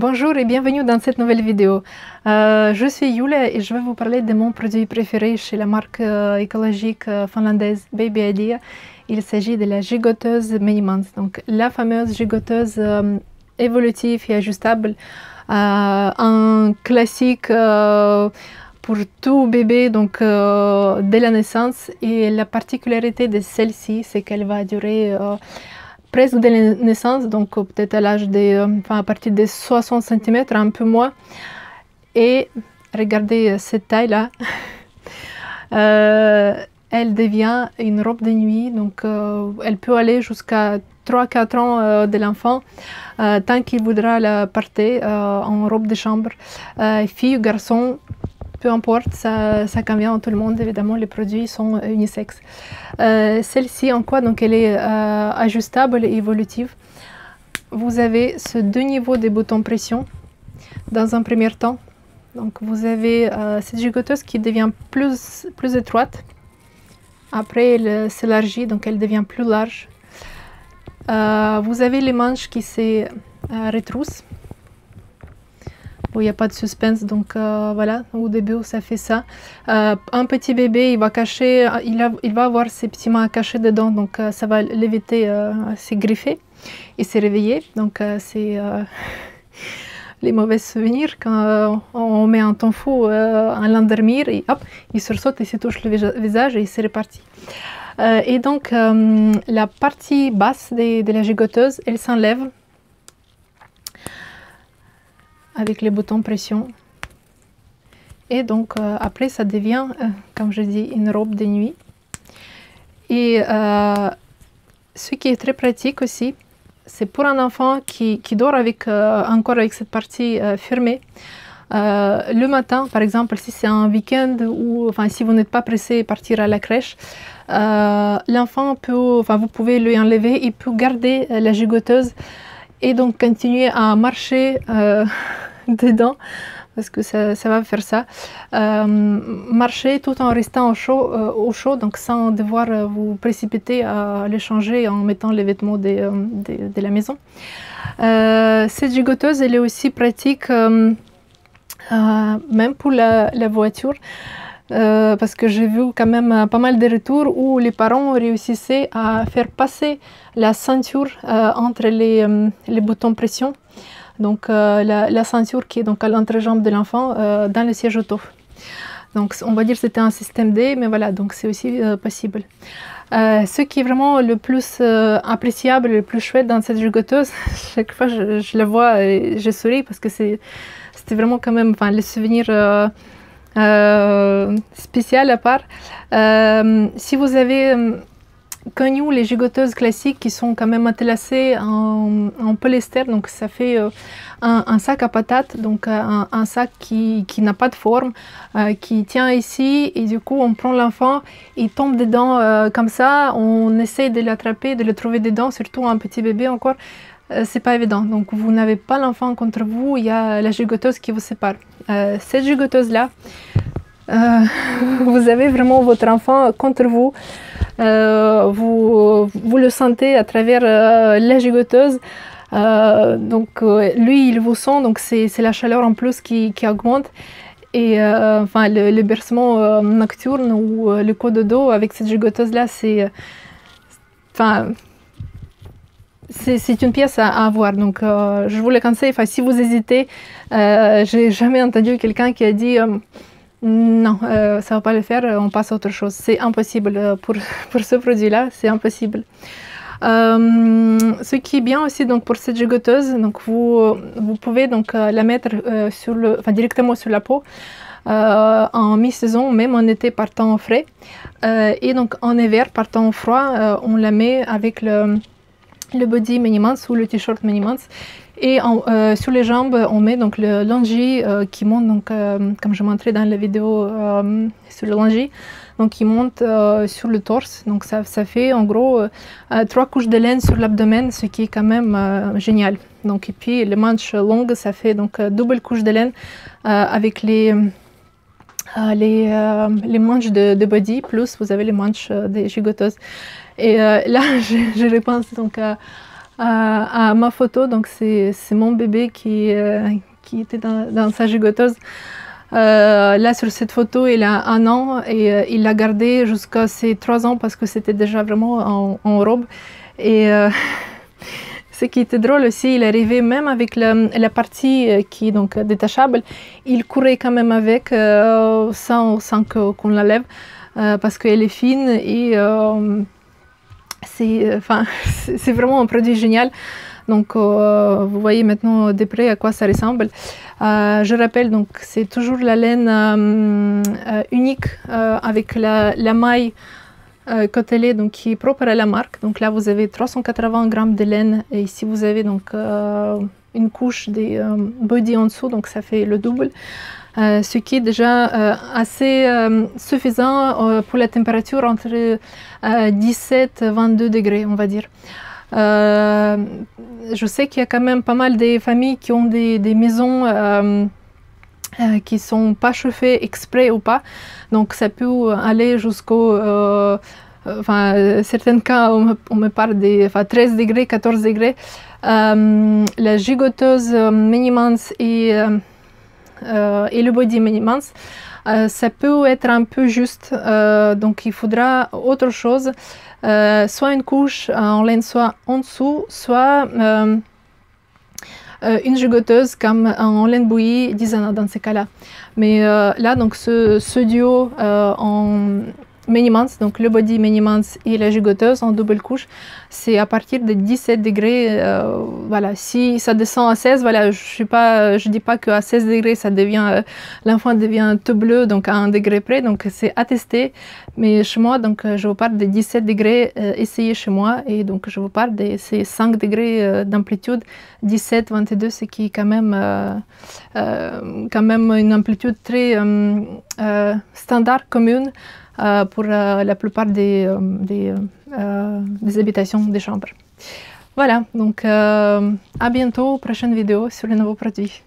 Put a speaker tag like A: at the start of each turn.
A: Bonjour et bienvenue dans cette nouvelle vidéo. Euh, je suis Yulia et je vais vous parler de mon produit préféré chez la marque euh, écologique euh, finlandaise Baby Idea. Il s'agit de la gigoteuse Minimans, donc la fameuse gigoteuse évolutive et ajustable, un classique pour tout bébé donc dès la naissance et la particularité de celle-ci c'est qu'elle va durer presque dès la naissance, donc euh, peut-être à l'âge euh, enfin à partir de 60 cm, un peu moins. Et regardez euh, cette taille-là. elle devient une robe de nuit, donc elle peut aller jusqu'à 3-4 ans de l'enfant, tant qu'il voudra la porter en robe de chambre. fille ou garçon, peu importe, ça, convient à tout le monde. Évidemment, les produits sont unisexes. Euh, celle-ci, en quoi? Donc, elle est euh, ajustable et évolutive. Vous avez ce deux niveaux de boutons pression dans un premier temps. Donc, vous avez euh, cette gigoteuse qui devient plus, plus étroite. Après, elle s'élargit, donc elle devient plus large. vous avez les manches qui se retroussent il n'y a pas de suspense. Donc euh, voilà, au début, ça fait ça. Euh, un petit bébé, il va cacher, euh, il, va avoir ses petits mains cachés dedans, donc ça va l'éviter à se griffer et se réveiller. Donc c'est les mauvais souvenirs quand on met un temps fou à l'endormir et hop, il sursaute et se touche le visage et c'est reparti. et donc la partie basse de la gigoteuse, elle s'enlève avec les boutons pression. Et donc euh, après ça devient, euh, comme je dis, une robe de nuit. Et euh, ce qui est très pratique aussi, c'est pour un enfant qui, qui dort avec, encore avec cette partie fermée. le matin, par exemple, si c'est un week-end ou enfin, si vous n'êtes pas pressé de partir à la crèche, l'enfant peut, enfin, vous pouvez lui enlever, il peut garder la gigoteuse et donc continuer à marcher dedans parce que ça, ça va faire ça. Euh, marcher tout en restant au chaud, euh, au chaud donc sans devoir euh, vous précipiter à le changer en mettant les vêtements de, la maison. cette gigoteuse, elle est aussi pratique même pour la, voiture. Parce que j'ai vu quand même pas mal de retours où les parents réussissaient à faire passer la ceinture entre les, les, boutons pression donc euh, la, ceinture qui est donc à l'entrejambe de l'enfant euh, dans le siège auto. Donc on va dire que c'était un système D, mais voilà, donc c'est aussi euh, possible. ce qui est vraiment le plus appréciable, le plus chouette dans cette jugoteuse, chaque fois je, la vois et je souris parce que c'était vraiment quand même le souvenir spécial à part. si vous avez connu les gigoteuses classiques qui sont quand même matelassées en, en polyester, donc ça fait euh, un, sac à patates, donc euh, un, sac qui, qui n'a pas de forme, euh, qui tient ici et du coup on prend l'enfant, il tombe dedans comme ça, on essaie de l'attraper, de le trouver dedans, surtout un petit bébé encore, c'est pas évident. Donc vous n'avez pas l'enfant contre vous, il y a la gigoteuse qui vous sépare. cette gigoteuse là, vous avez vraiment votre enfant contre vous. Euh, vous, vous le sentez à travers euh, la gigoteuse. Euh, donc lui, il vous sent, donc c'est la chaleur en plus qui, qui augmente. Et enfin, le, bercement nocturne ou le coup de dos avec cette gigoteuse là, c'est enfin c'est une pièce à, avoir. Donc, je vous le conseille. Enfin, si vous hésitez, j'ai jamais entendu quelqu'un qui a dit non, euh, ça ne va pas le faire, euh, on passe à autre chose. C'est impossible euh, pour, pour ce produit-là, c'est impossible. ce qui est bien aussi donc, pour cette gigoteuse, donc vous, vous pouvez donc, la mettre sur le, enfin, directement sur la peau en mi-saison, même en été par temps frais. et donc en hiver par temps froid, on la met avec le, le body Minimans ou le t-shirt Minimans et euh, sur les jambes, on met donc le longi euh, qui monte, donc, euh, comme je montrais dans la vidéo sur le longi, donc qui monte sur le torse. Donc ça, ça fait en gros trois couches de laine sur l'abdomen, ce qui est quand même génial. Donc, et puis les manches longues, ça fait donc double couche de laine avec les, les, les, manches de, de, body, plus vous avez les manches des gigoteuses. Et là, je, je repense donc à ma photo. Donc c'est mon bébé qui, qui était dans, sa gigoteuse. là, sur cette photo, il a un an et il l'a gardé jusqu'à ses trois ans parce que c'était déjà vraiment en, robe. Et Ce qui était drôle aussi, il arrivait même avec la, partie euh, qui est donc détachable, il courait quand même avec euh, sans, qu'on la lève euh, parce qu'elle est fine et c'est vraiment un produit génial. Donc vous voyez maintenant de près à quoi ça ressemble. je rappelle donc c'est toujours la laine unique avec la, maille euh, donc qui est propre à la marque. Donc là, vous avez 380 grammes de laine et ici vous avez donc euh, une couche euh, body en dessous, donc ça fait le double. Ce qui est déjà assez suffisant pour la température entre 17 et 22 degrés, on va dire. je sais qu'il y a quand même pas mal de familles qui ont des, des maisons euh, qui sont pas chauffés exprès ou pas. Donc ça peut aller jusqu'au... Euh, enfin, certains cas, on me, parle de enfin, 13 degrés, 14 degrés. Euh, la gigoteuse Minimans et, et le body Minimans, ça peut être un peu juste. donc il faudra autre chose. soit une couche en laine soit en dessous, soit euh, une gigoteuse comme en laine bouillie disant dans ces cas-là. Mais euh, là, donc ce, duo euh, en Minimans, donc le body Minimans et la gigoteuse en double couche, c'est à partir de 17 degrés. Euh, voilà, si ça descend à 16, voilà, je suis pas, je dis pas qu'à 16 degrés euh, l'enfant devient tout bleu, donc à 1 degré près, donc c'est attesté. Mais chez moi, donc je vous parle de 17 degrés euh, essayés chez moi, et donc je vous parle de ces 5 degrés d'amplitude, 17, 22, ce qui est quand même, quand même une amplitude très standard, commune. Euh, pour euh, la plupart des, euh, des, habitations des chambres. Voilà, donc à bientôt, prochaine vidéo sur les nouveaux produits.